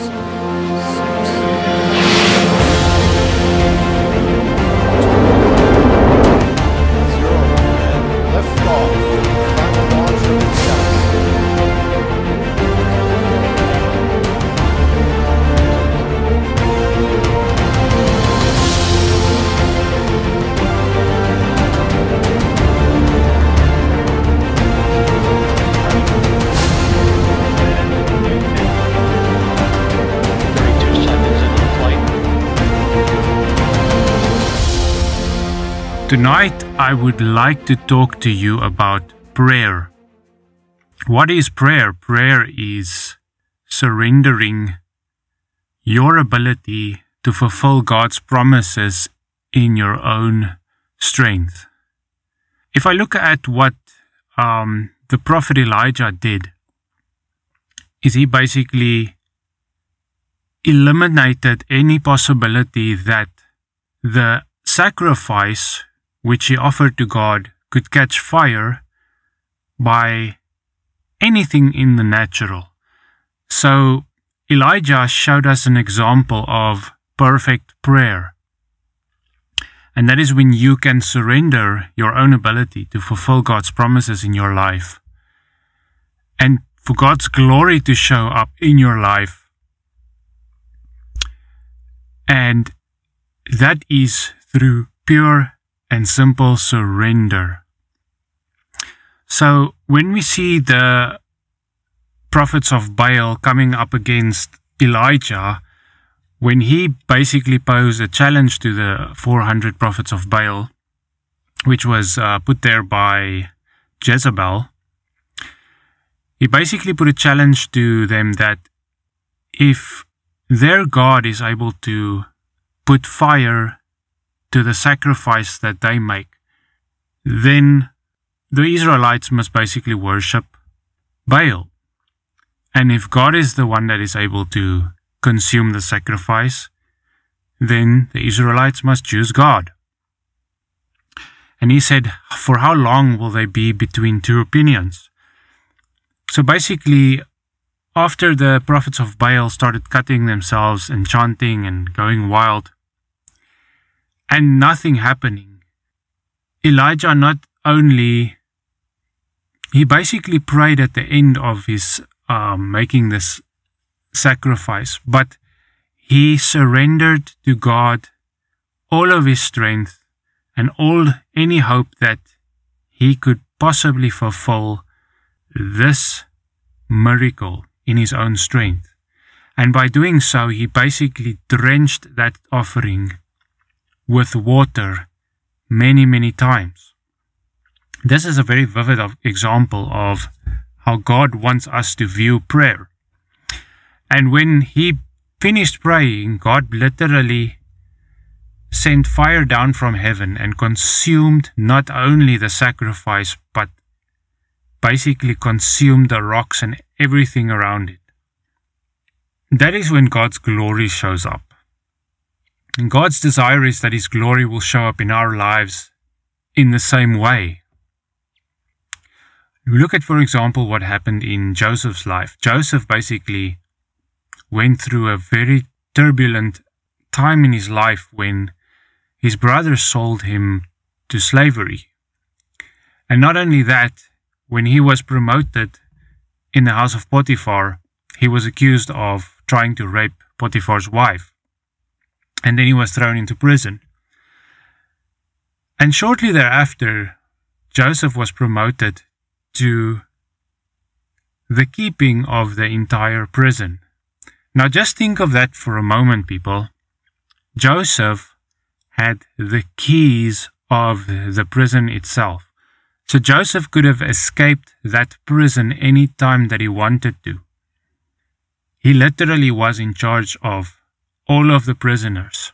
Yes. Tonight, I would like to talk to you about prayer. What is prayer? Prayer is surrendering your ability to fulfill God's promises in your own strength. If I look at what um, the prophet Elijah did, is he basically eliminated any possibility that the sacrifice which he offered to God could catch fire by anything in the natural. So Elijah showed us an example of perfect prayer. And that is when you can surrender your own ability to fulfill God's promises in your life. And for God's glory to show up in your life. And that is through pure and simple surrender. So when we see the prophets of Baal coming up against Elijah, when he basically posed a challenge to the 400 prophets of Baal, which was uh, put there by Jezebel, he basically put a challenge to them that if their God is able to put fire to the sacrifice that they make, then the Israelites must basically worship Baal. And if God is the one that is able to consume the sacrifice, then the Israelites must choose God. And he said, For how long will they be between two opinions? So basically, after the prophets of Baal started cutting themselves and chanting and going wild, and nothing happening. Elijah not only he basically prayed at the end of his um, making this sacrifice, but he surrendered to God all of his strength and all any hope that he could possibly fulfill this miracle in his own strength. And by doing so, he basically drenched that offering with water many, many times. This is a very vivid example of how God wants us to view prayer. And when he finished praying, God literally sent fire down from heaven and consumed not only the sacrifice, but basically consumed the rocks and everything around it. That is when God's glory shows up. And God's desire is that His glory will show up in our lives in the same way. Look at, for example, what happened in Joseph's life. Joseph basically went through a very turbulent time in his life when his brothers sold him to slavery. And not only that, when he was promoted in the house of Potiphar, he was accused of trying to rape Potiphar's wife and then he was thrown into prison. And shortly thereafter, Joseph was promoted to the keeping of the entire prison. Now just think of that for a moment, people. Joseph had the keys of the prison itself. So Joseph could have escaped that prison any time that he wanted to. He literally was in charge of all of the prisoners.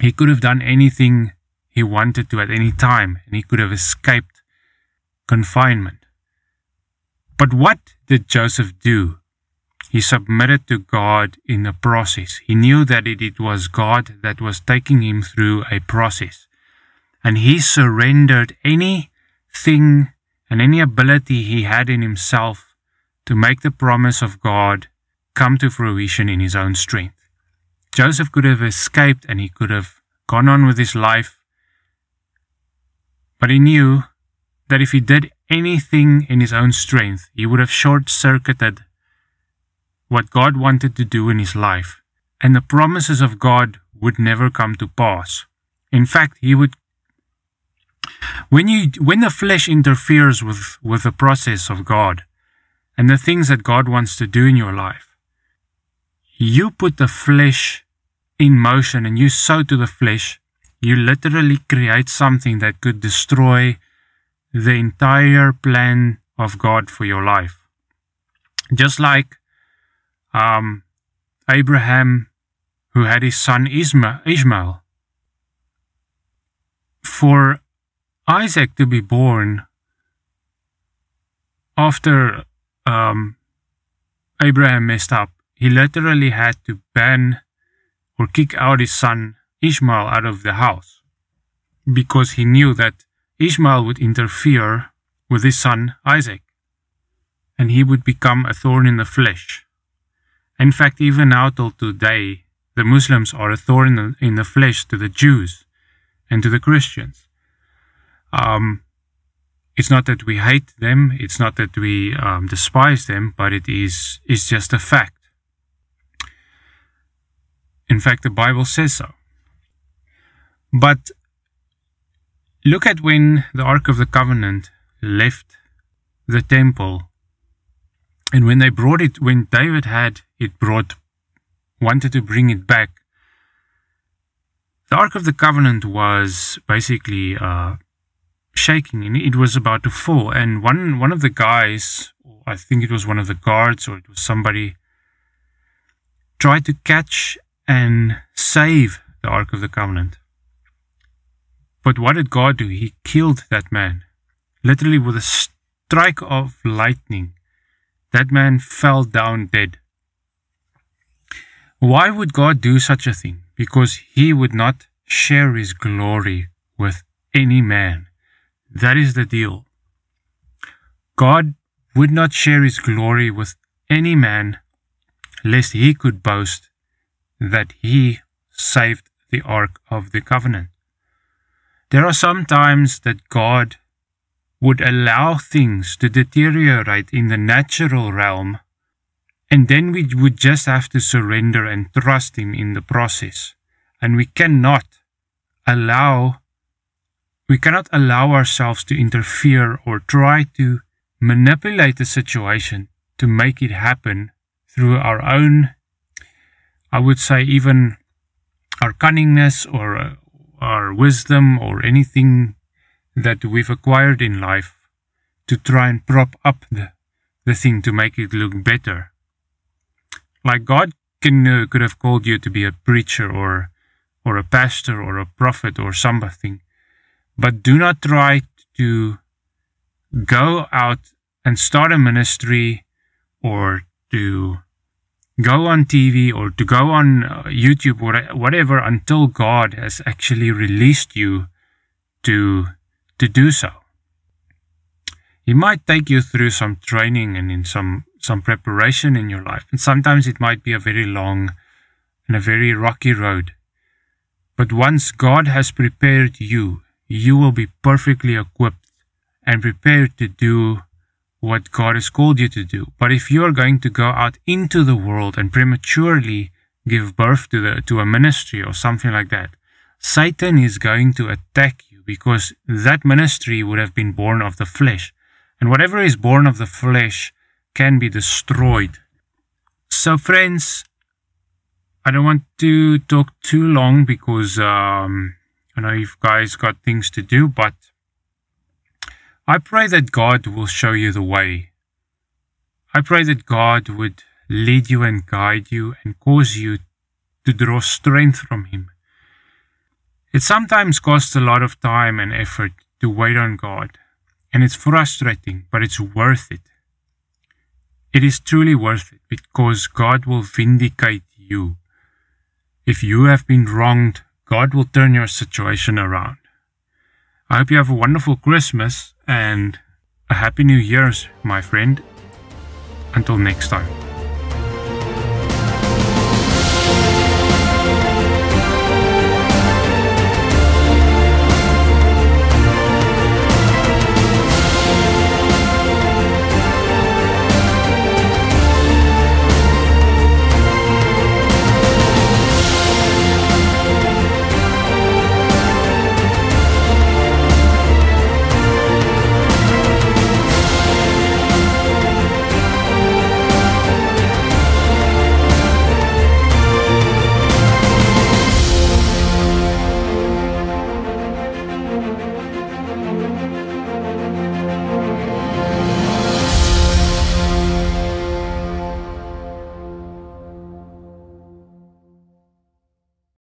He could have done anything he wanted to at any time, and he could have escaped confinement. But what did Joseph do? He submitted to God in the process. He knew that it, was God that was taking him through a process. And he surrendered anything and any ability he had in himself to make the promise of God come to fruition in his own strength. Joseph could have escaped and he could have gone on with his life, but he knew that if he did anything in his own strength, he would have short circuited what God wanted to do in his life, and the promises of God would never come to pass. In fact, he would when you when the flesh interferes with with the process of God and the things that God wants to do in your life you put the flesh in motion and you sow to the flesh you literally create something that could destroy the entire plan of God for your life. Just like um, Abraham who had his son Ishmael. For Isaac to be born after um, Abraham messed up, he literally had to ban or kick out his son Ishmael out of the house because he knew that Ishmael would interfere with his son Isaac and he would become a thorn in the flesh. In fact, even now till today, the Muslims are a thorn in the flesh to the Jews and to the Christians. Um, it's not that we hate them, it's not that we um, despise them, but it is it's just a fact. In fact, the Bible says so. But look at when the Ark of the Covenant left the temple, and when they brought it, when David had it brought, wanted to bring it back, the Ark of the Covenant was basically uh, shaking and it was about to fall. And one one of the guys, I think it was one of the guards or it was somebody, tried to catch and save the Ark of the Covenant. But what did God do? He killed that man, literally with a strike of lightning. That man fell down dead. Why would God do such a thing? Because he would not share his glory with any man. That is the deal. God would not share his glory with any man, lest he could boast that he saved the Ark of the Covenant. There are some times that God would allow things to deteriorate in the natural realm, and then we would just have to surrender and trust Him in the process. And we cannot allow we cannot allow ourselves to interfere or try to manipulate the situation to make it happen through our own, I would say, even our cunningness or uh, our wisdom or anything that we've acquired in life to try and prop up the, the thing to make it look better. Like God can, uh, could have called you to be a preacher or or a pastor or a prophet or something but do not try to go out and start a ministry or to go on TV or to go on uh, YouTube or whatever until God has actually released you to to do so. He might take you through some training and in some some preparation in your life, and sometimes it might be a very long and a very rocky road. But once God has prepared you you will be perfectly equipped and prepared to do what God has called you to do. But if you are going to go out into the world and prematurely give birth to the to a ministry or something like that, Satan is going to attack you because that ministry would have been born of the flesh. And whatever is born of the flesh can be destroyed. So friends, I don't want to talk too long because um, I know you guys got things to do, but I pray that God will show you the way. I pray that God would lead you and guide you and cause you to draw strength from Him. It sometimes costs a lot of time and effort to wait on God, and it's frustrating, but it's worth it. It is truly worth it because God will vindicate you. If you have been wronged God will turn your situation around. I hope you have a wonderful Christmas and a Happy New Year's, my friend. Until next time.